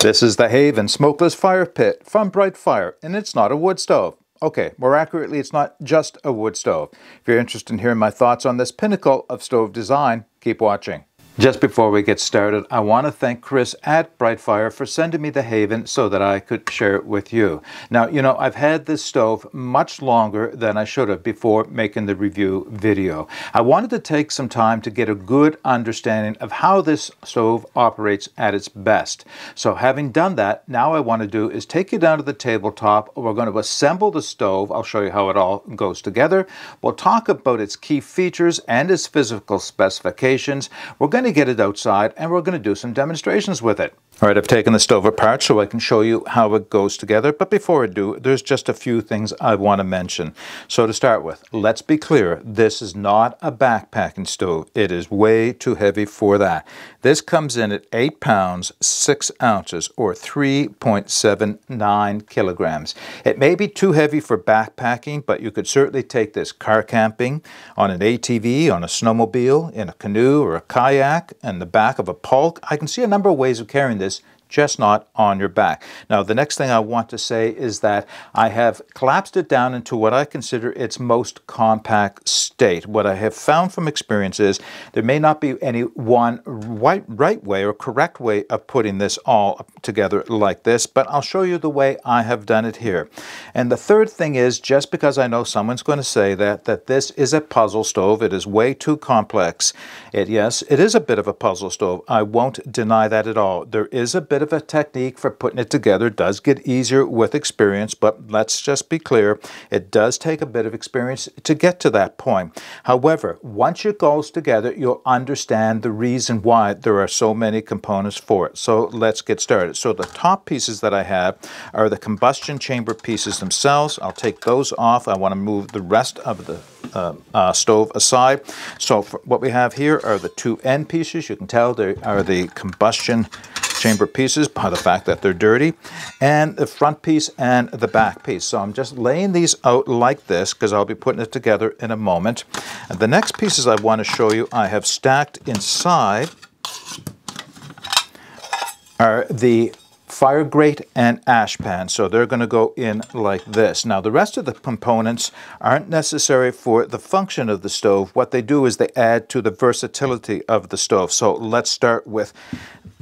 This is the Haven Smokeless Fire Pit from Brightfire, and it's not a wood stove. Okay, more accurately, it's not just a wood stove. If you're interested in hearing my thoughts on this pinnacle of stove design, keep watching. Just before we get started, I want to thank Chris at Brightfire for sending me the Haven so that I could share it with you. Now, you know, I've had this stove much longer than I should have before making the review video. I wanted to take some time to get a good understanding of how this stove operates at its best. So having done that, now I want to do is take you down to the tabletop. We're going to assemble the stove. I'll show you how it all goes together. We'll talk about its key features and its physical specifications. We're going to to get it outside and we're going to do some demonstrations with it. All right, I've taken the stove apart so I can show you how it goes together. But before I do, there's just a few things I want to mention. So to start with, let's be clear, this is not a backpacking stove. It is way too heavy for that. This comes in at 8 pounds, 6 ounces, or 3.79 kilograms. It may be too heavy for backpacking, but you could certainly take this car camping, on an ATV, on a snowmobile, in a canoe or a kayak, in the back of a pulk. I can see a number of ways of carrying this this just not on your back. Now, the next thing I want to say is that I have collapsed it down into what I consider its most compact state. What I have found from experience is there may not be any one right, right way or correct way of putting this all together like this, but I'll show you the way I have done it here. And the third thing is, just because I know someone's going to say that, that this is a puzzle stove, it is way too complex. It, yes, it is a bit of a puzzle stove. I won't deny that at all. There is a bit bit of a technique for putting it together. Does get easier with experience, but let's just be clear, it does take a bit of experience to get to that point. However, once it goes together, you'll understand the reason why there are so many components for it. So let's get started. So the top pieces that I have are the combustion chamber pieces themselves. I'll take those off. I want to move the rest of the uh, uh, stove aside. So what we have here are the two end pieces. You can tell they are the combustion chamber pieces by the fact that they're dirty, and the front piece and the back piece. So I'm just laying these out like this because I'll be putting it together in a moment. And the next pieces I want to show you I have stacked inside are the fire grate and ash pan. So they're going to go in like this. Now the rest of the components aren't necessary for the function of the stove. What they do is they add to the versatility of the stove. So let's start with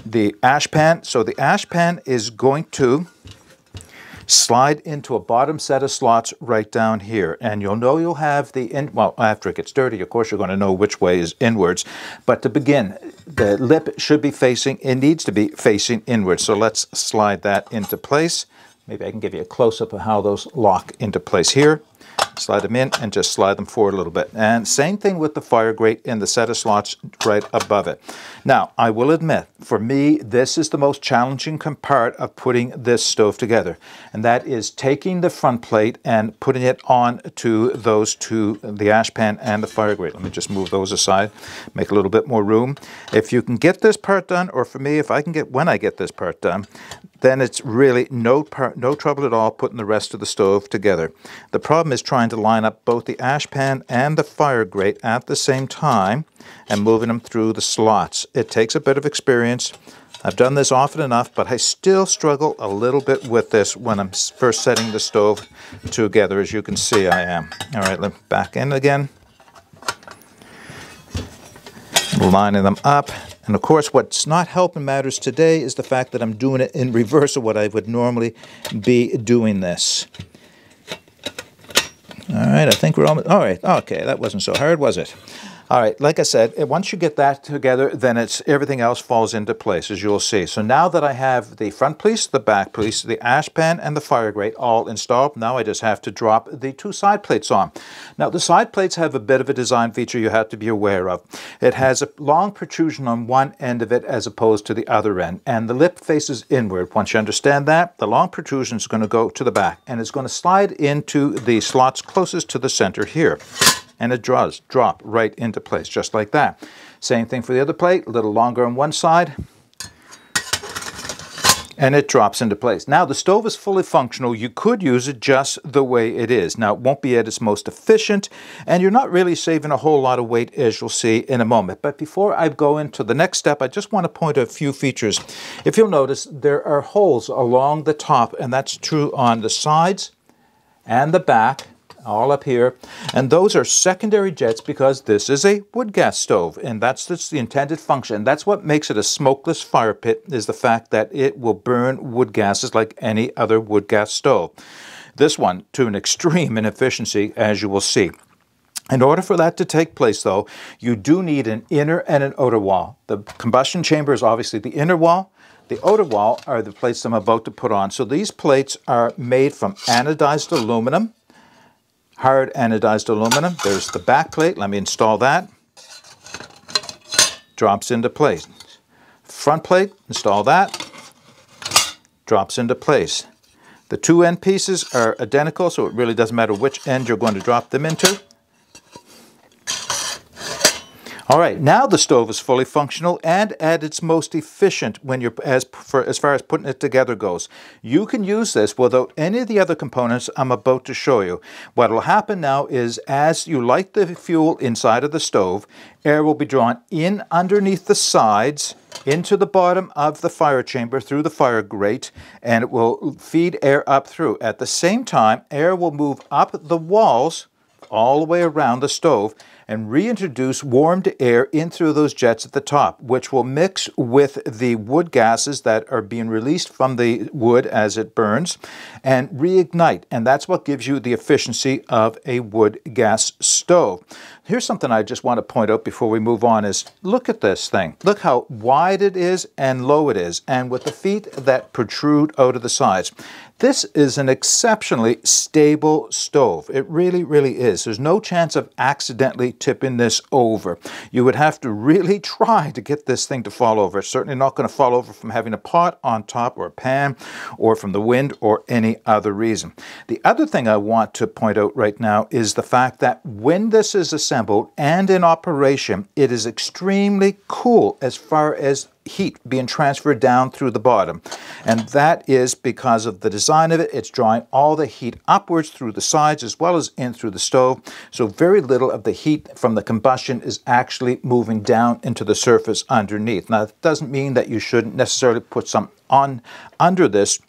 the ash pan. So the ash pan is going to slide into a bottom set of slots right down here. And you'll know you'll have the, in, well, after it gets dirty, of course, you're going to know which way is inwards. But to begin, the lip should be facing, it needs to be facing inward. So let's slide that into place. Maybe I can give you a close-up of how those lock into place here slide them in and just slide them forward a little bit. And same thing with the fire grate in the set of slots right above it. Now, I will admit, for me, this is the most challenging part of putting this stove together. And that is taking the front plate and putting it on to those two, the ash pan and the fire grate. Let me just move those aside, make a little bit more room. If you can get this part done, or for me, if I can get, when I get this part done, then it's really no, no trouble at all putting the rest of the stove together. The problem is trying to line up both the ash pan and the fire grate at the same time and moving them through the slots. It takes a bit of experience. I've done this often enough, but I still struggle a little bit with this when I'm first setting the stove together, as you can see I am. All right, let me back in again. Lining them up. And of course, what's not helping matters today is the fact that I'm doing it in reverse of what I would normally be doing this. All right, I think we're almost, all right, okay, that wasn't so hard, was it? All right, like I said, eh, once you get that together, then it's everything else falls into place, as you'll see. So now that I have the front piece, the back piece, the ash pan, and the fire grate all installed, now I just have to drop the two side plates on. Now, the side plates have a bit of a design feature you have to be aware of. It has a long protrusion on one end of it as opposed to the other end, and the lip faces inward. Once you understand that, the long protrusion is going to go to the back, and it's going to slide into the slots closest to the center here and it draws drop right into place just like that. Same thing for the other plate, a little longer on one side and it drops into place. Now the stove is fully functional. You could use it just the way it is. Now it won't be at its most efficient and you're not really saving a whole lot of weight as you'll see in a moment. But before I go into the next step, I just want to point out a few features. If you'll notice, there are holes along the top and that's true on the sides and the back all up here. And those are secondary jets because this is a wood gas stove and that's the intended function. That's what makes it a smokeless fire pit is the fact that it will burn wood gases like any other wood gas stove. This one to an extreme inefficiency, as you will see. In order for that to take place, though, you do need an inner and an outer wall. The combustion chamber is obviously the inner wall. The outer wall are the plates I'm about to put on. So these plates are made from anodized aluminum hard anodized aluminum. There's the back plate. Let me install that. Drops into place. Front plate, install that. Drops into place. The two end pieces are identical, so it really doesn't matter which end you're going to drop them into. All right, now the stove is fully functional and at its most efficient when you're as for, as far as putting it together goes. You can use this without any of the other components I'm about to show you. What will happen now is as you light the fuel inside of the stove, air will be drawn in underneath the sides into the bottom of the fire chamber through the fire grate and it will feed air up through. At the same time, air will move up the walls all the way around the stove and reintroduce warmed air in through those jets at the top, which will mix with the wood gases that are being released from the wood as it burns and reignite. And that's what gives you the efficiency of a wood gas stove. Here's something I just want to point out before we move on is look at this thing. Look how wide it is and low it is and with the feet that protrude out of the sides. This is an exceptionally stable stove. It really, really is. There's no chance of accidentally tipping this over. You would have to really try to get this thing to fall over. It's certainly not going to fall over from having a pot on top or a pan or from the wind or any other reason. The other thing I want to point out right now is the fact that when this is assembled and in operation, it is extremely cool as far as heat being transferred down through the bottom. And that is because of the design of it. It's drawing all the heat upwards through the sides as well as in through the stove. So very little of the heat from the combustion is actually moving down into the surface underneath. Now, that doesn't mean that you shouldn't necessarily put some on under this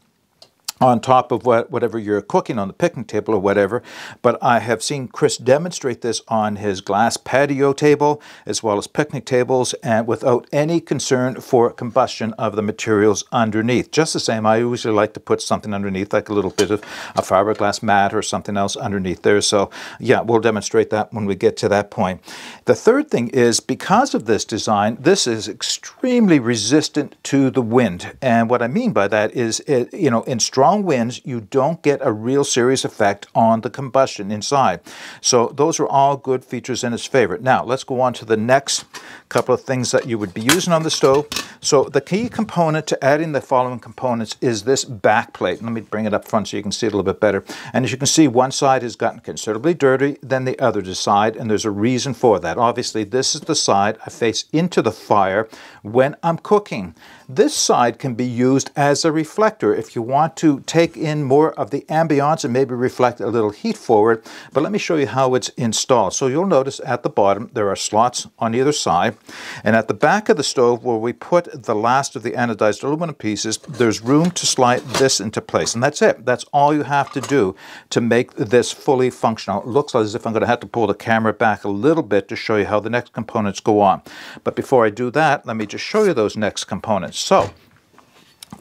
on top of what, whatever you're cooking on the picnic table or whatever. But I have seen Chris demonstrate this on his glass patio table as well as picnic tables and without any concern for combustion of the materials underneath. Just the same, I usually like to put something underneath like a little bit of a fiberglass mat or something else underneath there. So yeah, we'll demonstrate that when we get to that point. The third thing is because of this design, this is extremely resistant to the wind. And what I mean by that is, it, you know, in strong strong winds, you don't get a real serious effect on the combustion inside. So those are all good features in its favor. Now, let's go on to the next couple of things that you would be using on the stove. So the key component to adding the following components is this back plate. Let me bring it up front so you can see it a little bit better. And as you can see, one side has gotten considerably dirty than the other side, and there's a reason for that. Obviously, this is the side I face into the fire when I'm cooking. This side can be used as a reflector if you want to take in more of the ambiance and maybe reflect a little heat forward. But let me show you how it's installed. So you'll notice at the bottom there are slots on either side. And at the back of the stove where we put the last of the anodized aluminum pieces, there's room to slide this into place. And that's it. That's all you have to do to make this fully functional. It looks as if I'm going to have to pull the camera back a little bit to show you how the next components go on. But before I do that, let me just show you those next components. So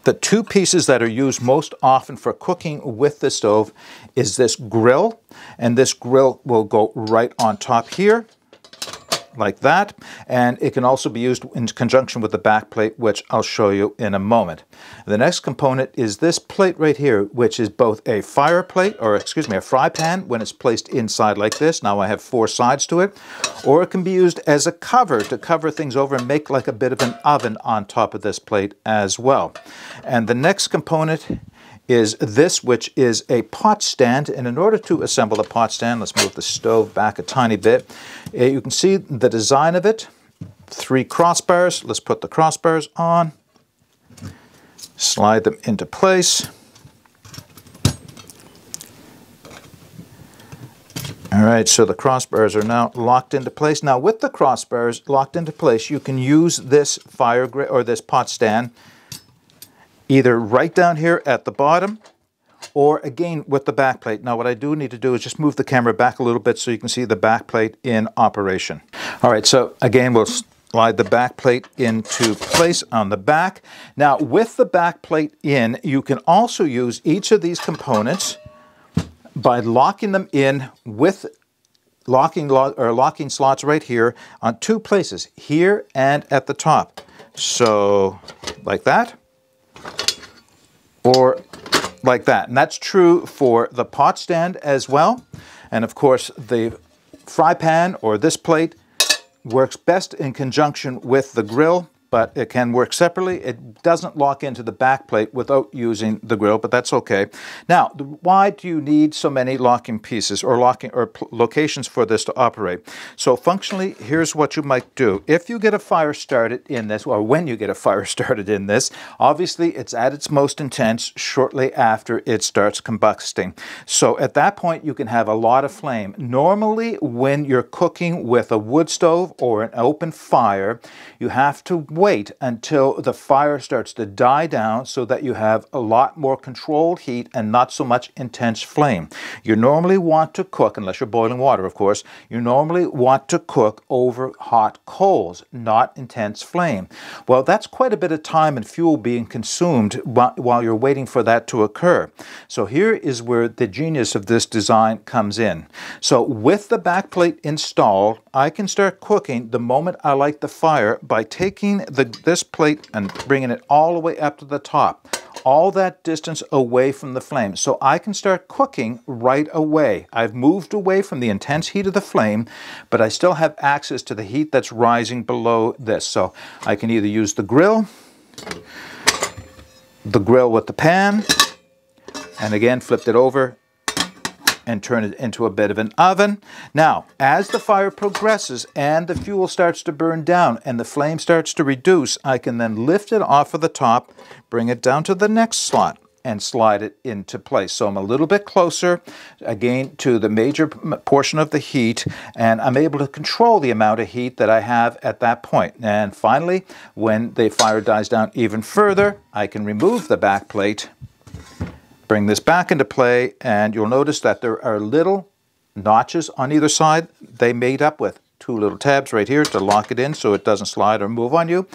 the two pieces that are used most often for cooking with the stove is this grill, and this grill will go right on top here like that. And it can also be used in conjunction with the back plate, which I'll show you in a moment. The next component is this plate right here, which is both a fire plate, or excuse me, a fry pan when it's placed inside like this. Now I have four sides to it. Or it can be used as a cover to cover things over and make like a bit of an oven on top of this plate as well. And the next component is this, which is a pot stand. And in order to assemble the pot stand, let's move the stove back a tiny bit. Uh, you can see the design of it. Three crossbars. Let's put the crossbars on. slide them into place. All right, so the crossbars are now locked into place. Now with the crossbars locked into place, you can use this fire or this pot stand either right down here at the bottom or again with the back plate. Now what I do need to do is just move the camera back a little bit so you can see the back plate in operation. All right, so again, we'll slide the back plate into place on the back. Now with the back plate in, you can also use each of these components by locking them in with locking or locking slots right here on two places, here and at the top. So like that, or like that. And that's true for the pot stand as well. And of course, the fry pan or this plate works best in conjunction with the grill but it can work separately. It doesn't lock into the back plate without using the grill, but that's okay. Now, why do you need so many locking pieces or locking or locations for this to operate? So functionally, here's what you might do. If you get a fire started in this, or when you get a fire started in this, obviously it's at its most intense shortly after it starts combusting. So at that point, you can have a lot of flame. Normally, when you're cooking with a wood stove or an open fire, you have to wait until the fire starts to die down so that you have a lot more controlled heat and not so much intense flame. You normally want to cook, unless you're boiling water, of course, you normally want to cook over hot coals, not intense flame. Well, that's quite a bit of time and fuel being consumed while you're waiting for that to occur. So here is where the genius of this design comes in. So with the backplate installed, I can start cooking the moment I light the fire by taking the, this plate and bringing it all the way up to the top, all that distance away from the flame. So I can start cooking right away. I've moved away from the intense heat of the flame, but I still have access to the heat that's rising below this. So I can either use the grill, the grill with the pan, and again, flipped it over and turn it into a bit of an oven. Now, as the fire progresses and the fuel starts to burn down and the flame starts to reduce, I can then lift it off of the top, bring it down to the next slot and slide it into place. So I'm a little bit closer, again, to the major portion of the heat, and I'm able to control the amount of heat that I have at that point. And finally, when the fire dies down even further, I can remove the back plate Bring this back into play and you'll notice that there are little notches on either side. They made up with two little tabs right here to lock it in so it doesn't slide or move on you.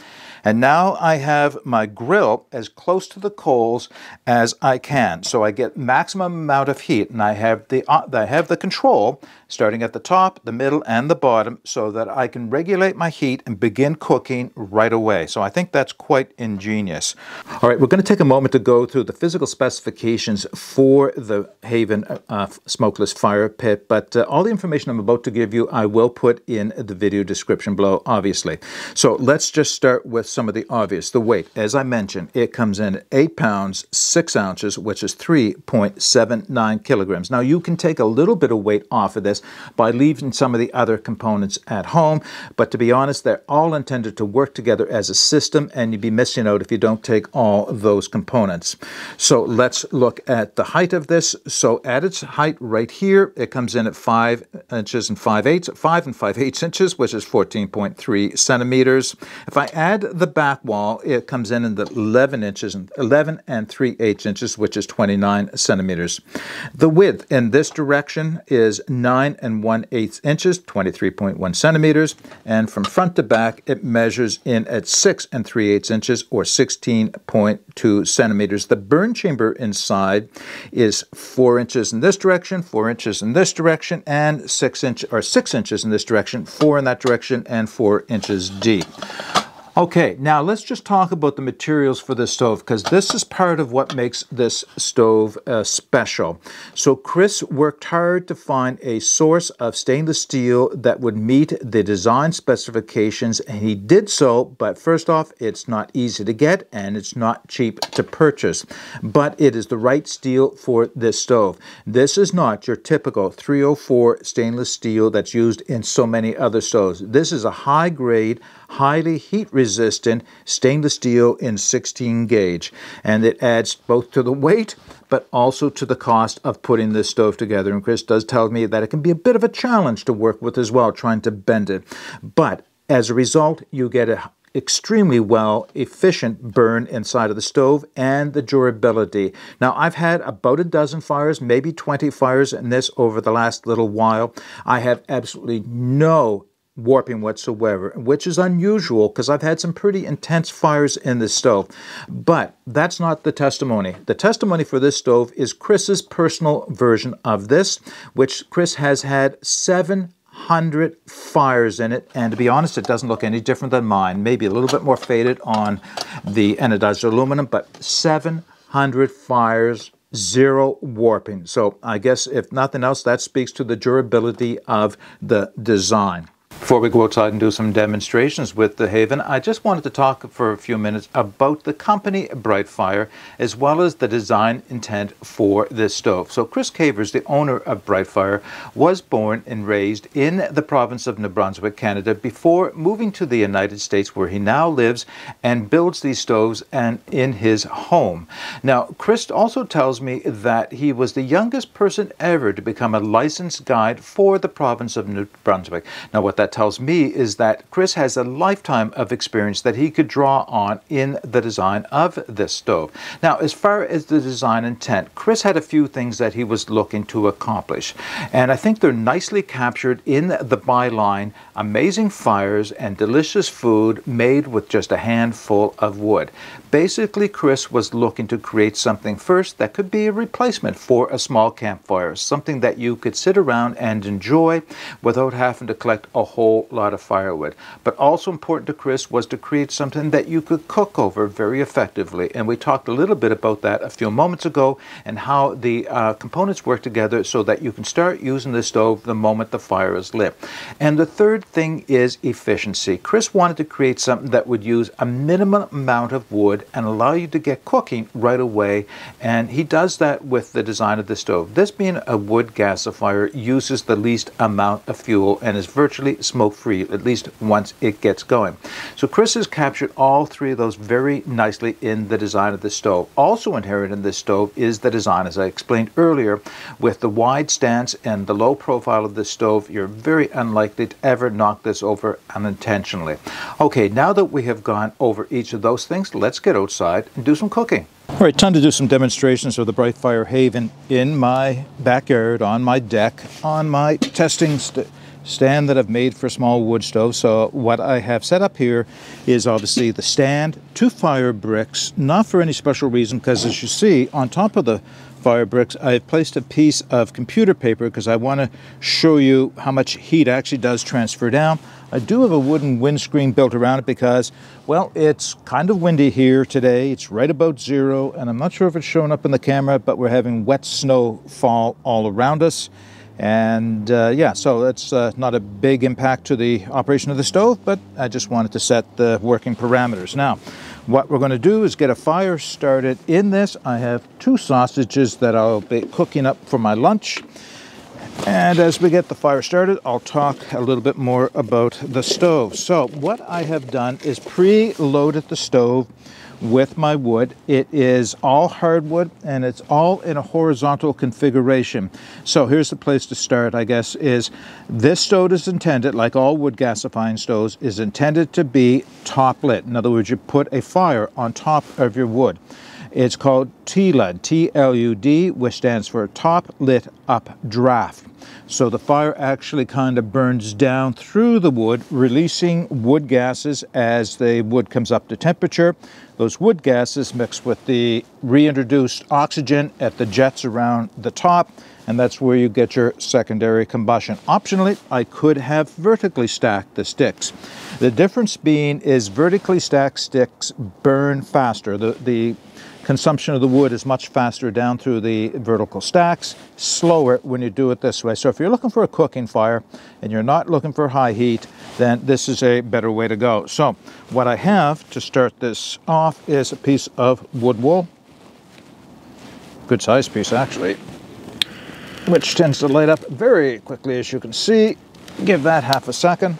And now I have my grill as close to the coals as I can. So I get maximum amount of heat and I have the, uh, I have the control starting at the top, the middle, and the bottom so that I can regulate my heat and begin cooking right away. So I think that's quite ingenious. All right, we're going to take a moment to go through the physical specifications for the Haven uh, smokeless fire pit, but uh, all the information I'm about to give you I will put in the video description below, obviously. So let's just start with some of the obvious. The weight, as I mentioned, it comes in at 8 pounds, 6 ounces, which is 3.79 kilograms. Now you can take a little bit of weight off of this by leaving some of the other components at home. But to be honest, they're all intended to work together as a system, and you'd be missing out if you don't take all those components. So let's look at the height of this. So at its height right here, it comes in at 5 inches and 5 eighths, 5 and 5 eighths inches, which is 14.3 centimeters. If I add the back wall, it comes in at 11 inches and 11 and 3 eighths inches, which is 29 centimeters. The width in this direction is 9 9 and 1 8 inches, 23.1 centimeters, and from front to back it measures in at 6 and 3 8 inches or 16.2 centimeters. The burn chamber inside is 4 inches in this direction, 4 inches in this direction, and 6 inch or 6 inches in this direction, 4 in that direction, and 4 inches deep. Okay, now let's just talk about the materials for this stove because this is part of what makes this stove uh, special. So Chris worked hard to find a source of stainless steel that would meet the design specifications and he did so, but first off, it's not easy to get and it's not cheap to purchase, but it is the right steel for this stove. This is not your typical 304 stainless steel that's used in so many other stoves. This is a high grade, highly heat resistant stainless steel in 16 gauge. And it adds both to the weight but also to the cost of putting this stove together. And Chris does tell me that it can be a bit of a challenge to work with as well, trying to bend it. But as a result, you get a extremely well efficient burn inside of the stove and the durability. Now I've had about a dozen fires, maybe 20 fires in this over the last little while. I have absolutely no warping whatsoever, which is unusual because I've had some pretty intense fires in this stove. But that's not the testimony. The testimony for this stove is Chris's personal version of this, which Chris has had seven hundred fires in it, and to be honest, it doesn't look any different than mine. Maybe a little bit more faded on the anodized aluminum, but 700 fires, zero warping. So I guess if nothing else, that speaks to the durability of the design. Before we go outside and do some demonstrations with the Haven, I just wanted to talk for a few minutes about the company Brightfire as well as the design intent for this stove. So Chris Cavers, the owner of Brightfire, was born and raised in the province of New Brunswick, Canada, before moving to the United States where he now lives and builds these stoves and in his home. Now, Chris also tells me that he was the youngest person ever to become a licensed guide for the province of New Brunswick. Now, what tells me is that Chris has a lifetime of experience that he could draw on in the design of this stove. Now, as far as the design intent, Chris had a few things that he was looking to accomplish, and I think they're nicely captured in the byline amazing fires and delicious food made with just a handful of wood. Basically, Chris was looking to create something first that could be a replacement for a small campfire, something that you could sit around and enjoy without having to collect a whole lot of firewood. But also important to Chris was to create something that you could cook over very effectively. And we talked a little bit about that a few moments ago and how the uh, components work together so that you can start using the stove the moment the fire is lit. And the third thing is efficiency. Chris wanted to create something that would use a minimum amount of wood and allow you to get cooking right away. And he does that with the design of the stove. This being a wood gasifier uses the least amount of fuel and is virtually smoke free, at least once it gets going. So Chris has captured all three of those very nicely in the design of the stove. Also inherent in this stove is the design, as I explained earlier, with the wide stance and the low profile of the stove, you're very unlikely to ever knock this over unintentionally. Okay, now that we have gone over each of those things, let's get outside and do some cooking. All right, time to do some demonstrations of the Brightfire Haven in my backyard, on my deck, on my testing st stand that I've made for a small wood stove. So what I have set up here is obviously the stand, two fire bricks, not for any special reason, because as you see, on top of the fire bricks, I've placed a piece of computer paper because I want to show you how much heat actually does transfer down. I do have a wooden windscreen built around it because, well, it's kind of windy here today. It's right about zero, and I'm not sure if it's showing up in the camera, but we're having wet snow fall all around us. And uh, yeah, so it's uh, not a big impact to the operation of the stove, but I just wanted to set the working parameters. Now, what we're going to do is get a fire started in this. I have two sausages that I'll be cooking up for my lunch. And as we get the fire started, I'll talk a little bit more about the stove. So what I have done is pre-loaded the stove with my wood. It is all hardwood and it's all in a horizontal configuration. So here's the place to start, I guess, is this stove is intended, like all wood gasifying stoves, is intended to be top lit. In other words, you put a fire on top of your wood. It's called TLUD, T-L-U-D, which stands for Top Lit Up Draft. So the fire actually kind of burns down through the wood, releasing wood gases as the wood comes up to temperature. Those wood gases mix with the reintroduced oxygen at the jets around the top, and that's where you get your secondary combustion. Optionally, I could have vertically stacked the sticks. The difference being is vertically stacked sticks burn faster. The, the consumption of the wood is much faster down through the vertical stacks, slower when you do it this way. So if you're looking for a cooking fire and you're not looking for high heat, then this is a better way to go. So what I have to start this off is a piece of wood wool, good size piece actually, which tends to light up very quickly as you can see. Give that half a second.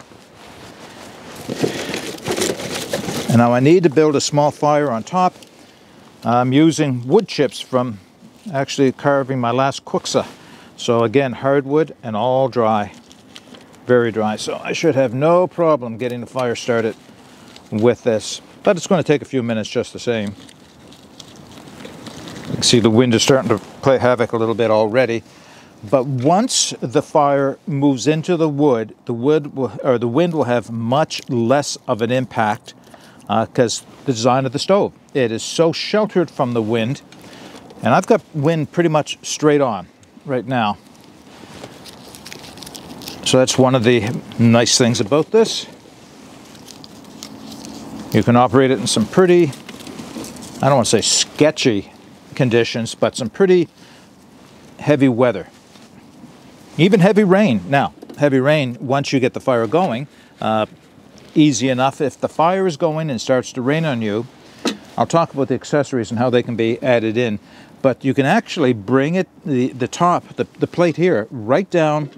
And now I need to build a small fire on top. I'm using wood chips from actually carving my last kuksa. So again, hardwood and all dry, very dry. So I should have no problem getting the fire started with this, but it's going to take a few minutes just the same. You can see the wind is starting to play havoc a little bit already. But once the fire moves into the wood, the wood will, or the wind will have much less of an impact because uh, the design of the stove. It is so sheltered from the wind, and I've got wind pretty much straight on right now. So that's one of the nice things about this. You can operate it in some pretty, I don't want to say sketchy conditions, but some pretty heavy weather. Even heavy rain. Now, heavy rain, once you get the fire going, uh, easy enough. If the fire is going and starts to rain on you, I'll talk about the accessories and how they can be added in. But you can actually bring it, the, the top, the, the plate here, right down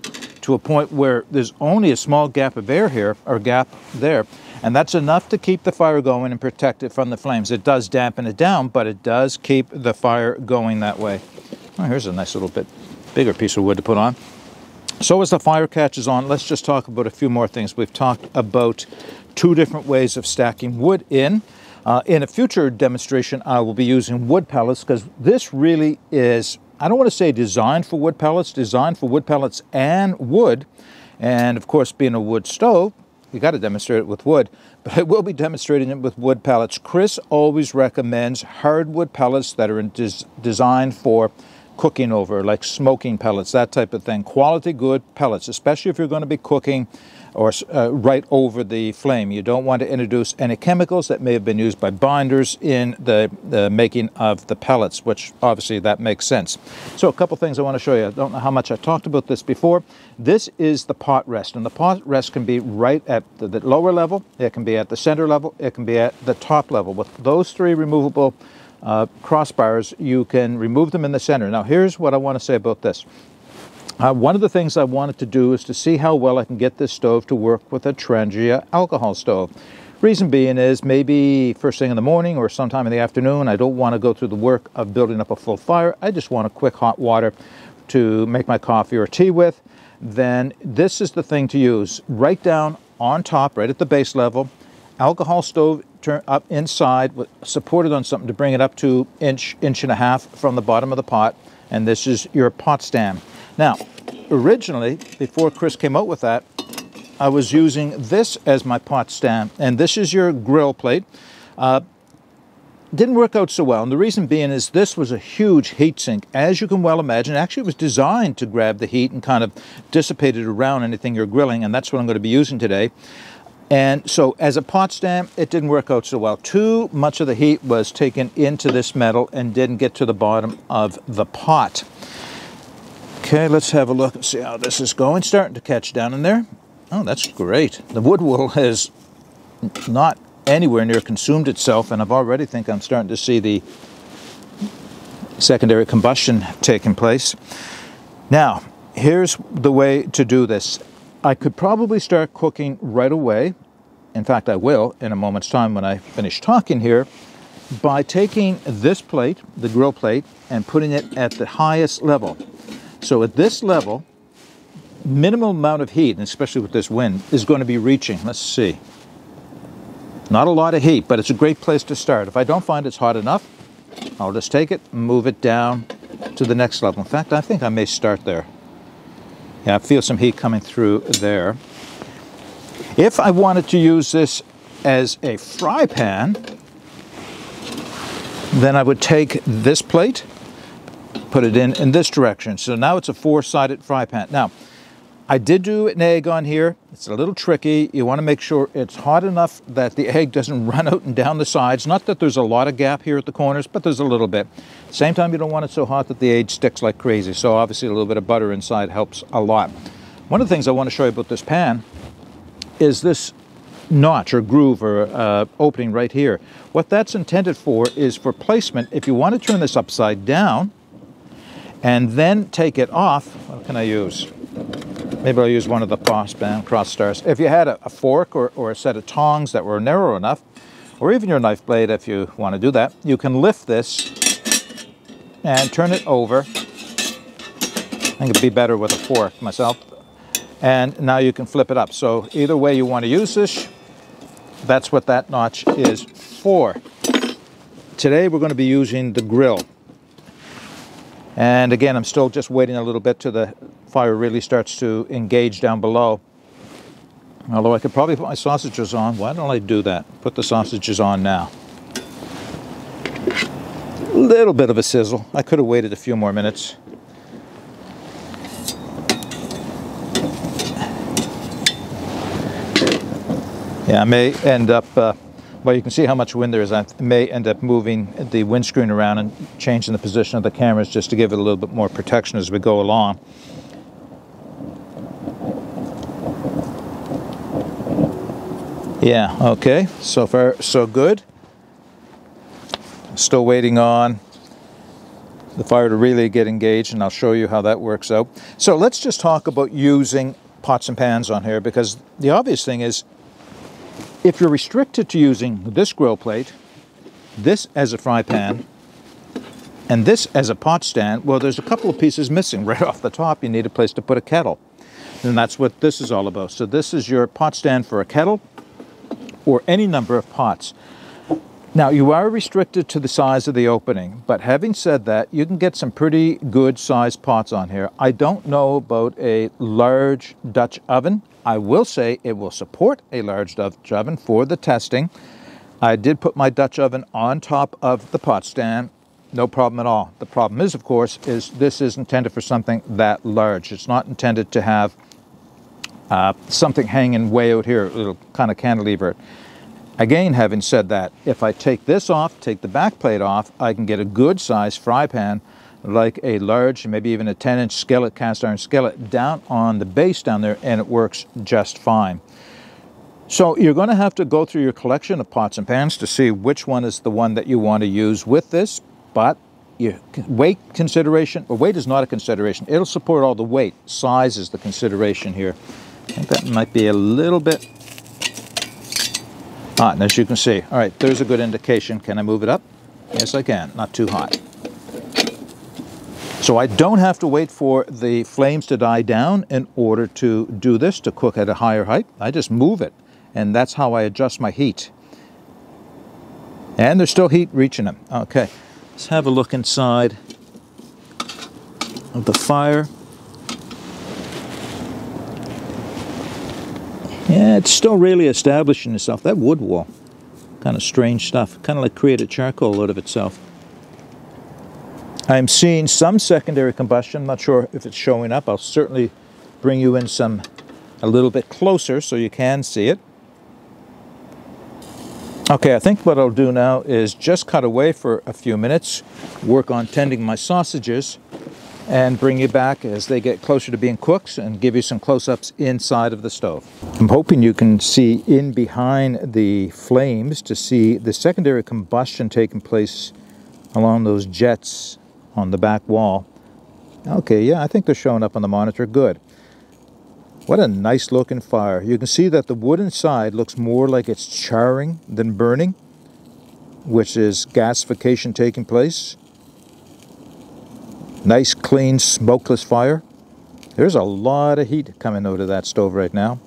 to a point where there's only a small gap of air here, or gap there, and that's enough to keep the fire going and protect it from the flames. It does dampen it down, but it does keep the fire going that way. Oh, here's a nice little bit bigger piece of wood to put on. So as the fire catches on, let's just talk about a few more things. We've talked about two different ways of stacking wood in. Uh, in a future demonstration, I will be using wood pellets because this really is, I don't want to say designed for wood pellets, designed for wood pellets and wood. And of course, being a wood stove, you got to demonstrate it with wood, but I will be demonstrating it with wood pellets. Chris always recommends hardwood pellets that are des designed for cooking over, like smoking pellets, that type of thing. Quality good pellets, especially if you're going to be cooking or uh, right over the flame. You don't want to introduce any chemicals that may have been used by binders in the, the making of the pellets, which obviously that makes sense. So a couple things I want to show you. I don't know how much I talked about this before. This is the pot rest, and the pot rest can be right at the, the lower level, it can be at the center level, it can be at the top level. With those three removable uh, crossbars, you can remove them in the center. Now here's what I want to say about this. Uh, one of the things I wanted to do is to see how well I can get this stove to work with a Trangia alcohol stove. Reason being is maybe first thing in the morning or sometime in the afternoon, I don't want to go through the work of building up a full fire. I just want a quick hot water to make my coffee or tea with. Then this is the thing to use. Right down on top, right at the base level, alcohol stove turn up inside, supported on something to bring it up to inch, inch and a half from the bottom of the pot. And this is your pot stand. Now, originally, before Chris came out with that, I was using this as my pot stand. And this is your grill plate. Uh, didn't work out so well. And the reason being is this was a huge heat sink. As you can well imagine, actually it was designed to grab the heat and kind of dissipate it around anything you're grilling. And that's what I'm going to be using today. And so as a pot stand, it didn't work out so well. Too much of the heat was taken into this metal and didn't get to the bottom of the pot. Okay, let's have a look and see how this is going. Starting to catch down in there. Oh, that's great. The wood wool has not anywhere near consumed itself, and I've already think I'm starting to see the secondary combustion taking place. Now, here's the way to do this. I could probably start cooking right away. In fact, I will in a moment's time when I finish talking here by taking this plate, the grill plate, and putting it at the highest level. So at this level, minimal amount of heat, especially with this wind, is going to be reaching. Let's see. Not a lot of heat, but it's a great place to start. If I don't find it's hot enough, I'll just take it, and move it down to the next level. In fact, I think I may start there. Yeah, I feel some heat coming through there. If I wanted to use this as a fry pan, then I would take this plate, put it in in this direction. So now it's a four-sided fry pan. Now, I did do an egg on here. It's a little tricky. You want to make sure it's hot enough that the egg doesn't run out and down the sides. Not that there's a lot of gap here at the corners, but there's a little bit. Same time, you don't want it so hot that the egg sticks like crazy. So obviously a little bit of butter inside helps a lot. One of the things I want to show you about this pan is this notch or groove or uh, opening right here. What that's intended for is for placement. If you want to turn this upside down and then take it off, what can I use? Maybe I'll use one of the boss band cross stars. If you had a, a fork or, or, a set of tongs that were narrow enough, or even your knife blade if you want to do that, you can lift this and turn it over. I think it'd be better with a fork myself. And now you can flip it up. So either way you want to use this, that's what that notch is for. Today we're going to be using the grill. And again, I'm still just waiting a little bit to the fire really starts to engage down below. Although I could probably put my sausages on. Why don't I do that? Put the sausages on now. A little bit of a sizzle. I could have waited a few more minutes. Yeah, I may end up, uh, well, you can see how much wind there is. I may end up moving the windscreen around and changing the position of the cameras just to give it a little bit more protection as we go along. Yeah, okay, so far so good. Still waiting on the fire to really get engaged and I'll show you how that works out. So let's just talk about using pots and pans on here because the obvious thing is if you're restricted to using this grill plate, this as a fry pan, and this as a pot stand, well, there's a couple of pieces missing right off the top. You need a place to put a kettle. And that's what this is all about. So this is your pot stand for a kettle or any number of pots. Now, you are restricted to the size of the opening, but having said that, you can get some pretty good sized pots on here. I don't know about a large Dutch oven. I will say it will support a large Dutch oven for the testing. I did put my Dutch oven on top of the pot stand. No problem at all. The problem is, of course, is this is intended for something that large. It's not intended to have uh, something hanging way out here, a little kind of cantilever. Again, having said that, if I take this off, take the back plate off, I can get a good sized fry pan like a large, maybe even a 10 inch skillet, cast iron skillet, down on the base down there, and it works just fine. So you're going to have to go through your collection of pots and pans to see which one is the one that you want to use with this, but your weight consideration, or weight is not a consideration. It'll support all the weight. Size is the consideration here. I think that might be a little bit hot, and as you can see. All right, there's a good indication. Can I move it up? Yes, I can. Not too hot. So I don't have to wait for the flames to die down in order to do this, to cook at a higher height. I just move it, and that's how I adjust my heat. And there's still heat reaching them. Okay, let's have a look inside of the fire. Yeah, it's still really establishing itself. That wood wool, kind of strange stuff, kind of like created charcoal out of itself. I'm seeing some secondary combustion. I'm not sure if it's showing up. I'll certainly bring you in some a little bit closer so you can see it. Okay, I think what I'll do now is just cut away for a few minutes, work on tending my sausages, and bring you back as they get closer to being cooks and give you some close-ups inside of the stove. I'm hoping you can see in behind the flames to see the secondary combustion taking place along those jets on the back wall. Okay, yeah, I think they're showing up on the monitor. Good. What a nice looking fire. You can see that the wood inside looks more like it's charring than burning, which is gasification taking place. Nice, clean, smokeless fire. There's a lot of heat coming out of that stove right now.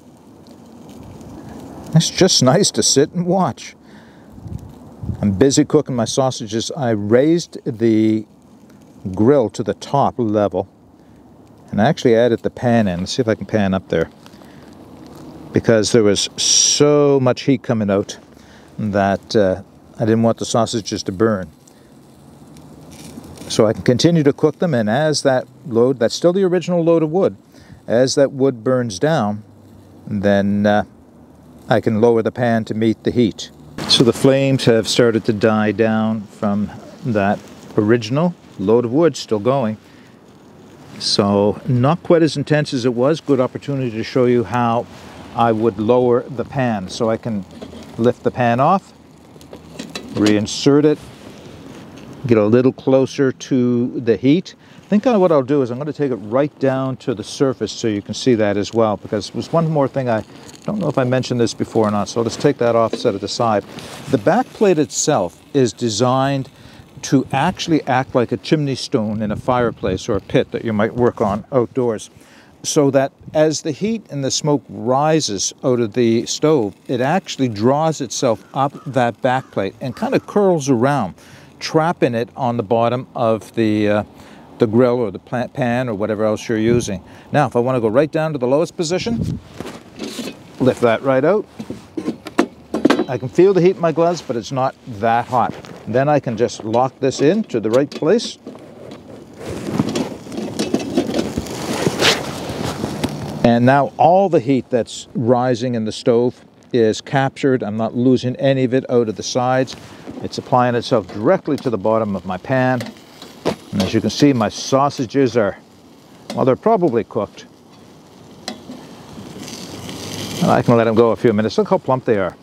It's just nice to sit and watch. I'm busy cooking my sausages. I raised the grill to the top level and I actually added the pan in. Let's see if I can pan up there. Because there was so much heat coming out that uh, I didn't want the sausages to burn. So I can continue to cook them, and as that load, that's still the original load of wood, as that wood burns down, then uh, I can lower the pan to meet the heat. So the flames have started to die down from that original load of wood still going. So not quite as intense as it was. Good opportunity to show you how I would lower the pan. So I can lift the pan off, reinsert it, get a little closer to the heat. I think what I'll do is I'm going to take it right down to the surface so you can see that as well because there's one more thing I don't know if I mentioned this before or not, so let's take that off, set it aside. The back plate itself is designed to actually act like a chimney stone in a fireplace or a pit that you might work on outdoors. So that as the heat and the smoke rises out of the stove, it actually draws itself up that back plate and kind of curls around, trapping it on the bottom of the uh, the grill or the plant pan or whatever else you're using. Now, if I want to go right down to the lowest position, lift that right out. I can feel the heat in my gloves, but it's not that hot. Then I can just lock this in to the right place. And now all the heat that's rising in the stove is captured. I'm not losing any of it out of the sides. It's applying itself directly to the bottom of my pan. And as you can see, my sausages are, well, they're probably cooked. And I can let them go a few minutes. Look how plump they are.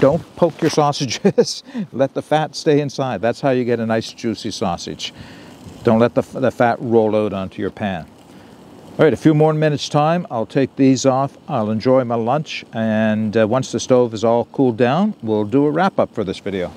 Don't poke your sausages. let the fat stay inside. That's how you get a nice juicy sausage. Don't let the, the fat roll out onto your pan. All right, a few more minutes time, I'll take these off. I'll enjoy my lunch. And uh, once the stove is all cooled down, we'll do a wrap up for this video.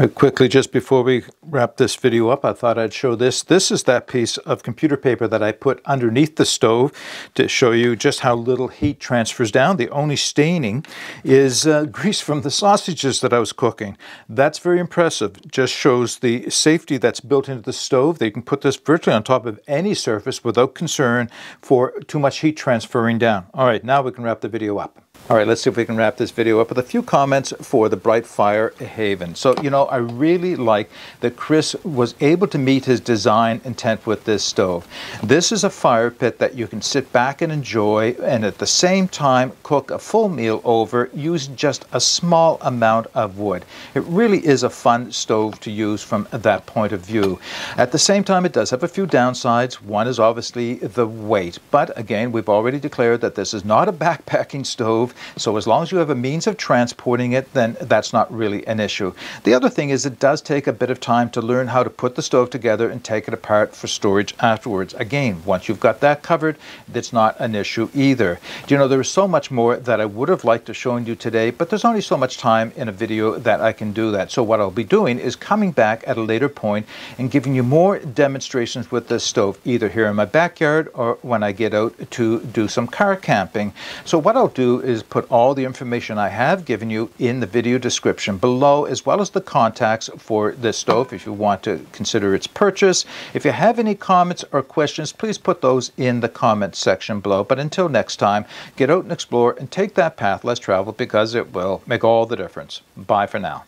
Uh, quickly, just before we wrap this video up, I thought I'd show this. This is that piece of computer paper that I put underneath the stove to show you just how little heat transfers down. The only staining is uh, grease from the sausages that I was cooking. That's very impressive. Just shows the safety that's built into the stove. They can put this virtually on top of any surface without concern for too much heat transferring down. All right, now we can wrap the video up. All right, let's see if we can wrap this video up with a few comments for the BrightFire Haven. So, you know, I really like that Chris was able to meet his design intent with this stove. This is a fire pit that you can sit back and enjoy and at the same time cook a full meal over using just a small amount of wood. It really is a fun stove to use from that point of view. At the same time, it does have a few downsides. One is obviously the weight, but again, we've already declared that this is not a backpacking stove. So as long as you have a means of transporting it, then that's not really an issue. The other thing is it does take a bit of time to learn how to put the stove together and take it apart for storage afterwards. Again, once you've got that covered, that's not an issue either. Do you know, there's so much more that I would have liked to show you today, but there's only so much time in a video that I can do that. So what I'll be doing is coming back at a later point and giving you more demonstrations with this stove, either here in my backyard or when I get out to do some car camping. So what I'll do is put all the information I have given you in the video description below, as well as the contacts for this stove if you want to consider its purchase. If you have any comments or questions, please put those in the comments section below. But until next time, get out and explore and take that path less traveled because it will make all the difference. Bye for now.